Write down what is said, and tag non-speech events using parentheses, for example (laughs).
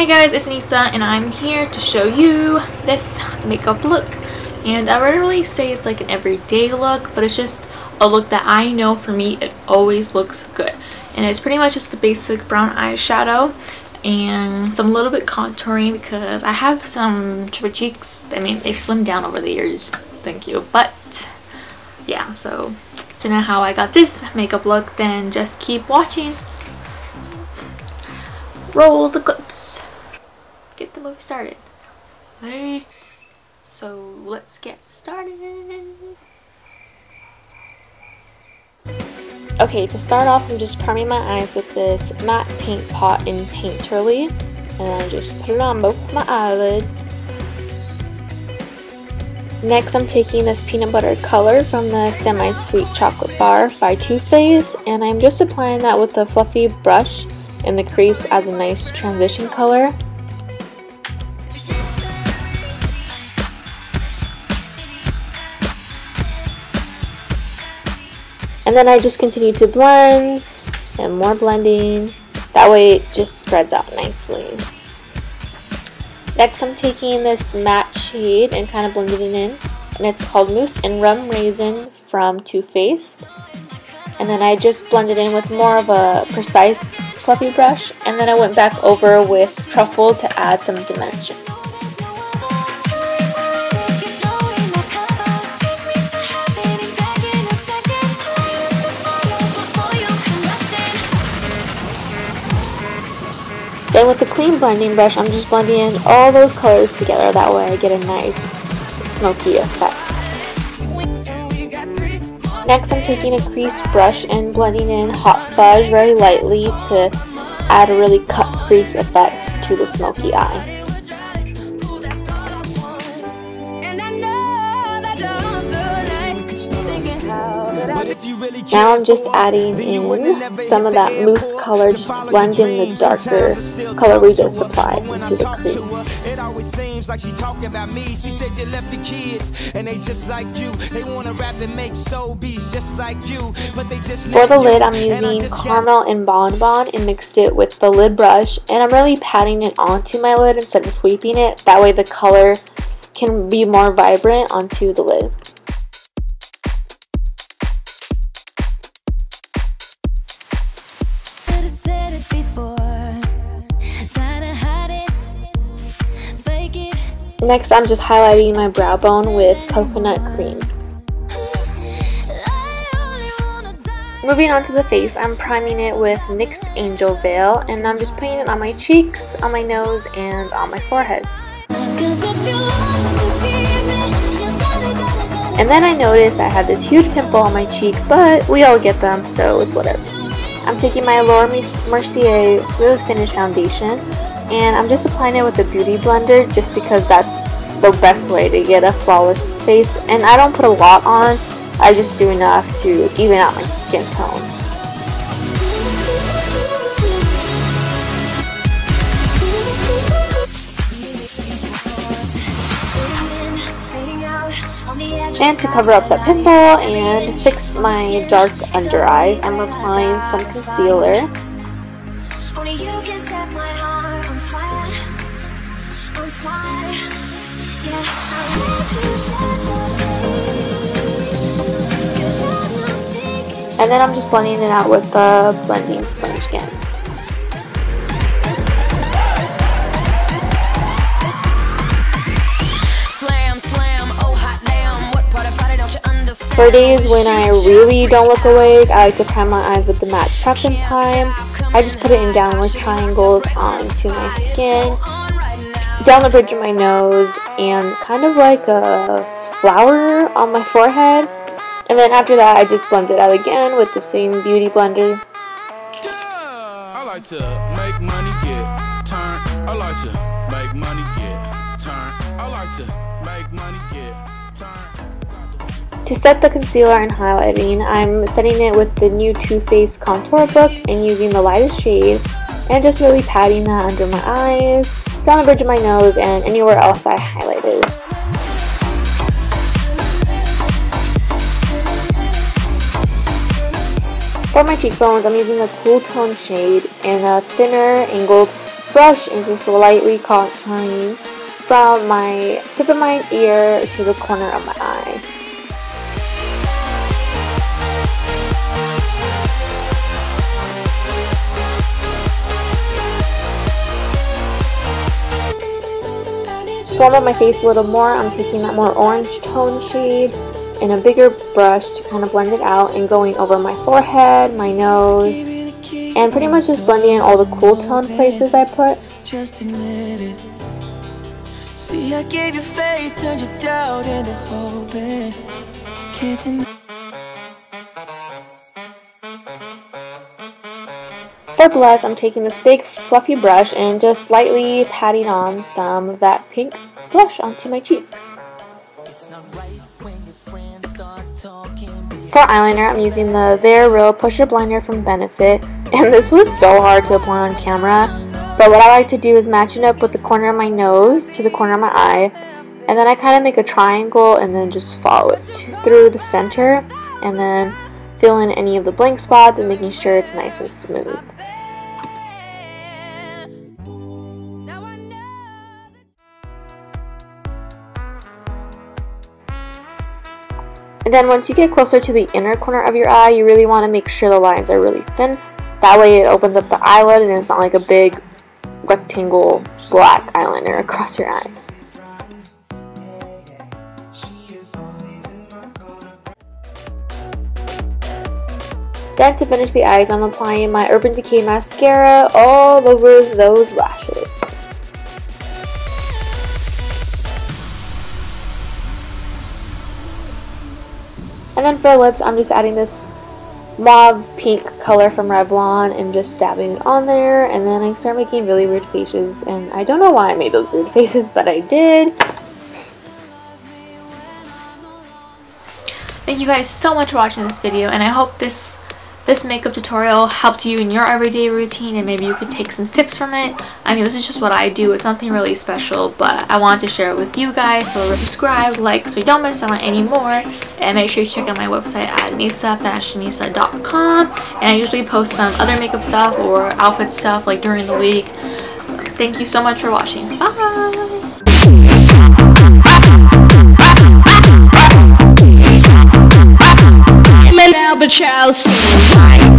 Hi guys, it's Anica and I'm here to show you this makeup look. And I really say it's like an everyday look, but it's just a look that I know for me it always looks good. And it's pretty much just a basic brown eyeshadow and some little bit contouring because I have some chubby cheeks. I mean, they've slimmed down over the years. Thank you. But yeah, so to know how I got this makeup look, then just keep watching. Roll the clips get the movie started. Hey. So let's get started. Okay, to start off, I'm just priming my eyes with this matte paint pot in Painterly. And I just put it on both my eyelids. Next, I'm taking this peanut butter color from the Semi-Sweet Chocolate Bar by Too Faced. And I'm just applying that with a fluffy brush in the crease as a nice transition color. And then I just continue to blend and more blending. That way it just spreads out nicely. Next I'm taking this matte shade and kind of blending it in. And it's called Mousse and Rum Raisin from Too Faced. And then I just blended in with more of a precise fluffy brush. And then I went back over with Truffle to add some dimension. Clean blending brush, I'm just blending in all those colors together. That way I get a nice smoky effect. Next, I'm taking a creased brush and blending in Hot Fudge very lightly to add a really cut crease effect to the smoky eye. Now I'm just adding in some of that mousse color just to blend in the darker color we just applied into the crease. It always seems like she talking about me. She said you left the kids and they just like you. They want to rap and make soul beats just like you. But they just For the lid I'm using caramel and bonbon Bon and mixed it with the lid brush and I'm really patting it onto my lid instead of sweeping it. That way the color can be more vibrant onto the lid. Next, I'm just highlighting my brow bone with coconut cream. Moving on to the face, I'm priming it with NYX Angel Veil, and I'm just putting it on my cheeks, on my nose, and on my forehead. And then I noticed I had this huge pimple on my cheek, but we all get them, so it's whatever. I'm taking my Laura Mercier Smooth Finish Foundation, and I'm just applying it with a beauty blender just because that's the best way to get a flawless face. And I don't put a lot on I just do enough to even out my skin tone. And to cover up that pimple and fix my dark under eyes I'm applying some concealer And then I'm just blending it out with the blending sponge again. For days when I really don't look awake, I like to prime my eyes with the matte Prep and Prime. I just put it in downward triangles onto my skin, down the bridge of my nose, and kind of like a flower on my forehead. And then after that, I just blend it out again with the same beauty blender. I like to make money, get turn. I like to make money, get turn. I like to make money, get turn. To set the concealer and highlighting, I'm setting it with the new Too Faced Contour Book and using the lightest shade and just really patting that under my eyes, down the bridge of my nose, and anywhere else I highlighted. For my cheekbones, I'm using the Cool Tone shade in a thinner angled brush and just lightly contouring from my tip of my ear to the corner of my eye. Up my face a little more, I'm taking that more orange tone shade in a bigger brush to kind of blend it out and going over my forehead, my nose, and pretty much just blending in all the cool tone places I put. Just admit it. See, I gave you faith, turned your doubt into hope. Can't deny. For blush, I'm taking this big fluffy brush and just slightly patting on some of that pink blush onto my cheeks. For eyeliner, I'm using the They're Real Pusher Blender from Benefit, and this was so hard to apply on camera, but what I like to do is match it up with the corner of my nose to the corner of my eye, and then I kind of make a triangle and then just follow it through the center, and then fill in any of the blank spots and making sure it's nice and smooth. And then once you get closer to the inner corner of your eye, you really want to make sure the lines are really thin. That way it opens up the eyelid and it's not like a big rectangle black eyeliner (laughs) across your eye. Then to finish the eyes, I'm applying my Urban Decay mascara all over those lashes. And then for lips, I'm just adding this mauve pink color from Revlon and just dabbing it on there. And then I start making really weird faces. And I don't know why I made those weird (laughs) faces, but I did. Thank you guys so much for watching this video. And I hope this this makeup tutorial helped you in your everyday routine and maybe you could take some tips from it. I mean, this is just what I do. It's nothing really special, but I wanted to share it with you guys. So subscribe, like, so you don't miss out on any more. And make sure you check out my website at anicafashionista.com. And I usually post some other makeup stuff or outfit stuff like during the week. So thank you so much for watching. Bye! Albatross.